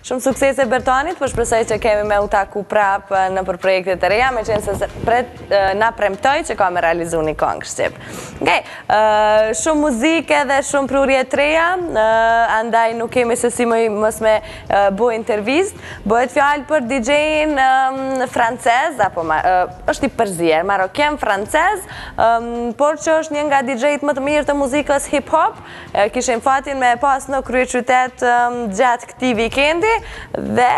Shumë suksese Bertanit, po shpresoj që kemi me u taku prap nëpër projekte të reja, meqenëse na premtoj që ka me realizu një kongë shqip. Nge, shumë muzikë edhe shumë prurje të reja, andaj nuk kemi se si mos me bo intervistë, bëhet fjalë për DJ-in francez, apo është i përzier, maroken francez, por që është një nga DJ-t më të mirë të muzikës hip-hop, Kishim fatin me e pas në kryeqytet gjatë këtij vikendi dhe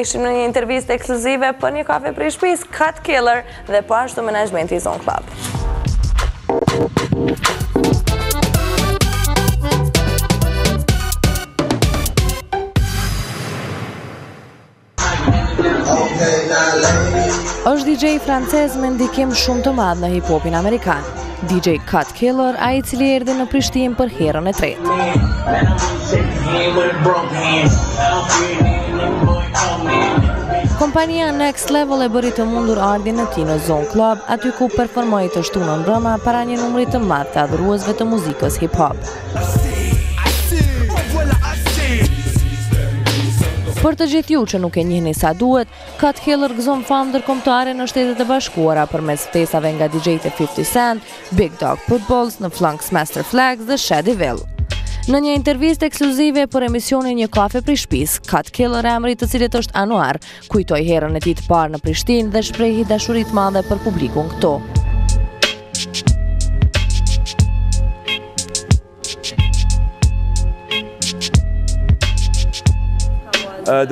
ishim në një intervistë ekskluzive për një kafe prej shpisë, Cut Killer dhe po ashtu menaxhmenti i Zone Club. Është DJ francez me ndikim shumë të madh në hip-hopin amerikan. DJ Cut Killer, ai i cili erdi në Prishtinë për herën e tretë. Kompania Next Level e bëri të mundur ardhjen e tij në Zone Club, aty ku performoi të shtunën mbrëma para një numri të madh të adhuruesve të muzikës hip-hop. Për të gjithë ju që nuk e njihni sa duhet, Cut Killer gëzon famë ndërkombëtare në Shtetet e Bashkuara përmes ftesave nga DJ-t e 50 Cent, Big Dog Pitbulls në Funkmaster Flex dhe Shadyville. Në një intervistë ekskluzive për emisionin një kafe prej shpisë, Cut Killer emri të cilit është Anouar, Kujtoi herën e tij të parë në Prishtinë dhe shprehi dashuri të madhe për publikun këtu. Uh,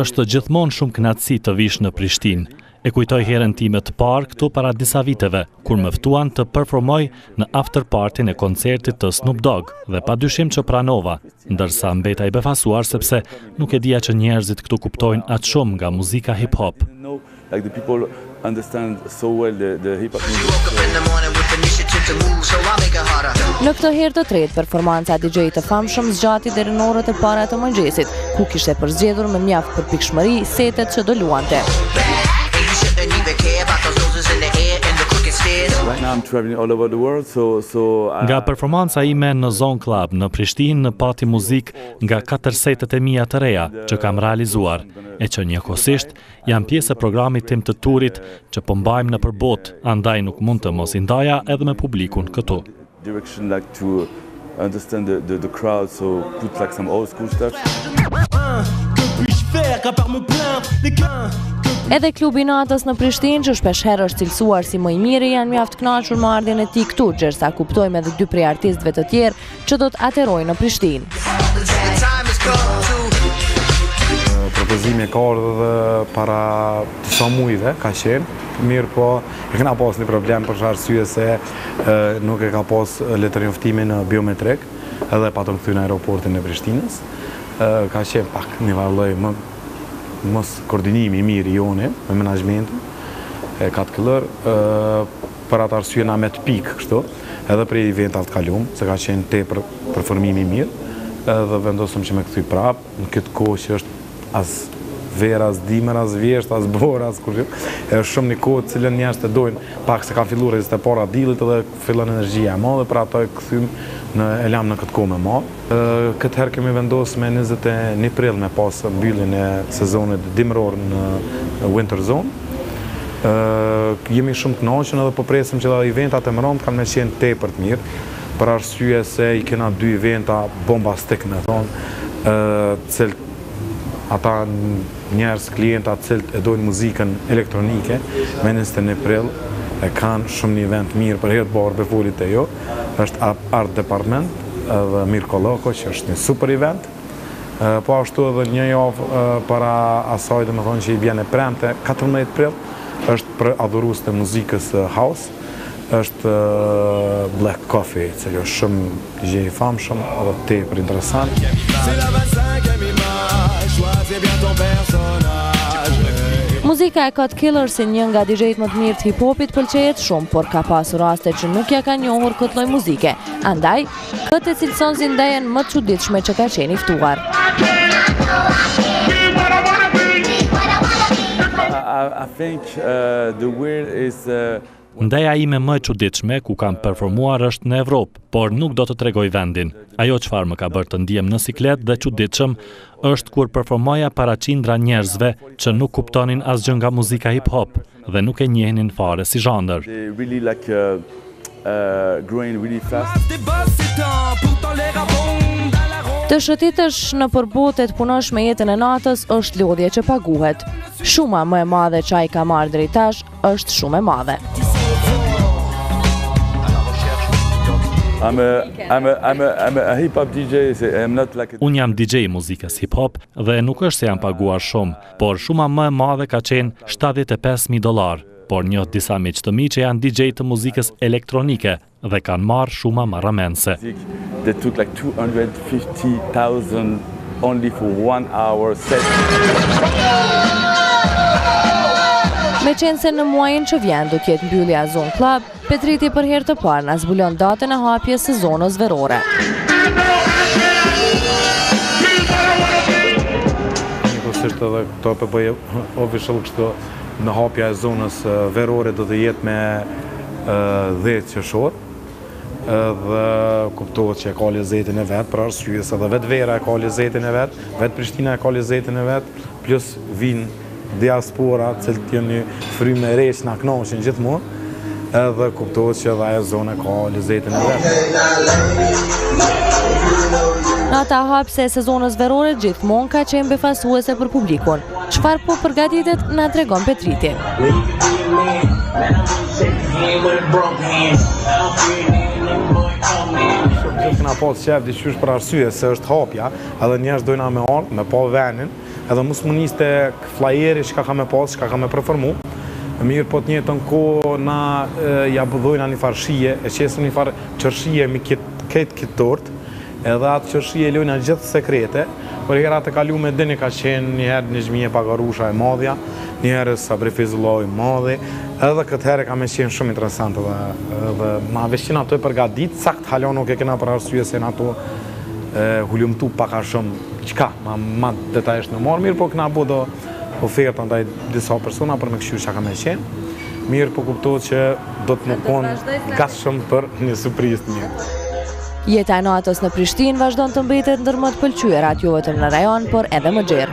është gjithmonë shumë knatësi të vish në Prishtinë. E kujtoj herën time të parë këtu para disa viteve, kur më ftuan të performoj në after party-n e koncertit të Snoop Dogg dhe pa dyshim që pranova, ndërsa mbeta i befasuar sepse nuk e dija që njerëzit këtu kuptojnë aq shumë nga muzika hip hop. Në këtë herë të tretë, performanca e DJ-it të famshëm zgjati deri në orët e para të mëngjesit, ku kishte përzgjedhur me mjaft përpikshmëri setet që do luante. Nga performanca ime në Zone Club në Prishtinë pati muzikë nga 4 setet e mia të reja që kam realizuar, e që njëkohësisht janë pjesë e programit tim të turit që po mbajmë nëpër botë, andaj nuk mund të mos i ndaja edhe me publikun këtu. Direction like to understand the the the crowd so put like some old school stuff. Edhe klubi i natës në Prishtinë, që shpesh herë është cilësuar si më i miri, janë mjaft kënaqur me ardhjen e tij këtu, gjersa kuptojmë edhe dy prej artistëve të tjerë që do të aterojnë në Prishtinë. Propozimi ka ardhur para disa muajve, ka qenë, mirëpo E kena pas ni problem për arsye se nuk e ka pas letërnjoftimin biometrik edhe e patëm kthy në aeroportin e Prishtinës. Ka qenë pak nifar lloj moskoordinimi i mirë i joni me menaxhmentin e Cut Killer për atë arsye na met pikë kështu edhe prej eventit të kalum se ka qenë tepër performim i mirë edhe vendosëm që me kthy prap në këtë kohë që është as verë, as dimër, as vjeshtë, as borë, as kurrë, e është shumë një kohë të cilën njerëzit e dojnë, pak se kanë filluar rrezet e para të diellit dhe fillon energjia e madhe, për ato e kthym e e lamë në këtë kohë me marr. Këtë herë kemi vendosur me njëzet e një prill me pas mbylljen e sezonit dimëror në Winter Zone. Jemi shumë të kënaqur edhe po presim që edhe eventat e mrramtë kanë me qenë tepër të mirë. për arsye se i kena dy eventa bombastik me thonë, të cilët ata njerëz, klienta të cilët e dojnë muzikën elektronike, me njëzet e një prill e kanë shumë një event të mirë, për herë të parë po e foli te ju, është Art Department dhe Mirko Loko që është një super event, po ashtu edhe një javë para asaj, domethënë që i vjen e premte, katërmbëdhjetë prill, është për adhuruesit e muzikës house, është Black Coffee, i cili është shumë DJ i famshëm dhe tepër interesant. Muzika e Cut Killer si një nga DJ-t më të mirë të hip-hopit pëlqehet shumë, por ka pasur raste që nuk ja kanë njohur këtë lloj muzike. Andaj, këtë e cilëson si ndejën më të çuditshme që ka qenë i ftuar. I think Ndeja ime më e çuditshme ku kam performuar është në Evropë, por nuk do të tregoj vendin. Ajo çfarë më ka bërë të ndihem në siklet dhe çuditshëm është kur performoja para qindra njerëzve që nuk kuptonin asgjë nga muzika hip hop dhe nuk e njihnin fare si zhandër. growing really fast. Të shëtitësh nëpër botë e të punosh me jetën e natës është lodhje që paguhet. Shuma më e madhe që ai ka marrë deri tash është shumë e madhe. Unë jam DJ i muzikës hip-hop dhe nuk është se jam paguar shumë, por shuma më e madhe ka qenë 75.000 dolarë. por njoh disa miq të mi që janë DJ të muzikës elektronike dhe kanë marrë shuma marramense. Meqenëse në muajin që vjen do të jetë mbyllja e Zon Club, Petriti për herë të parë na zbulon datën e hapjes së zonës verore. Njëkohësisht edhe këtu po e bëj official kështu hapja e zonës verore do të jetë me 10 qershor edhe kuptohet që e ka lezetin e vet, për arsye se edhe vetë vera e ka lezetin e vet, vetë Prishtina e ka lezetin e vet, plus vijnë Diaspora, të cilët janë një frymë e re që na kënaqin gjithmonë, edhe kuptohet që edhe ajo zonë ka lezetin e vet. Nata hapëse e zonës verore gjithmonë ka qenë befasuese për publikun. Çfarë po përgatitet na tregon Petriti. Jena pak qefi dysh për arsye se është hapja edhe njerëzit dojnë me ardhë me pa venin Edhe mos me dit te flajeri çka ka me pas, çka ka me performu, mirëpo në të njëjtën kohë na ja dhojna një farë shije, e qesim një farë qërshije mbi këtë këtë tortë, edhe atë qërshi e lojna gjithë sekrete, por herat e kalume dini ka qenë njëherë Nexhmije Pagarusha e madhja, njëherë Sabri Fejzullahu i madhi, edhe këtë herë ka me qenë shumë interesant edhe, edhe na veç jena tu e përgatitë, saktë hala nuk e kena për arsye se jena tu e hulumtu pak a shumë çka ma ma detajisht me marrë, mirëpo kena bo do oferta ndaj disa persona për me kqyr çka ka me qenë, mirëpo kuptohet që duhet me kon gatshëm për një surprizë të mirë. Jeta e natës në Prishtinë vazhdon të mbetet ndër më të pëlqyerat jo vetëm në rajon, por edhe më gjerë.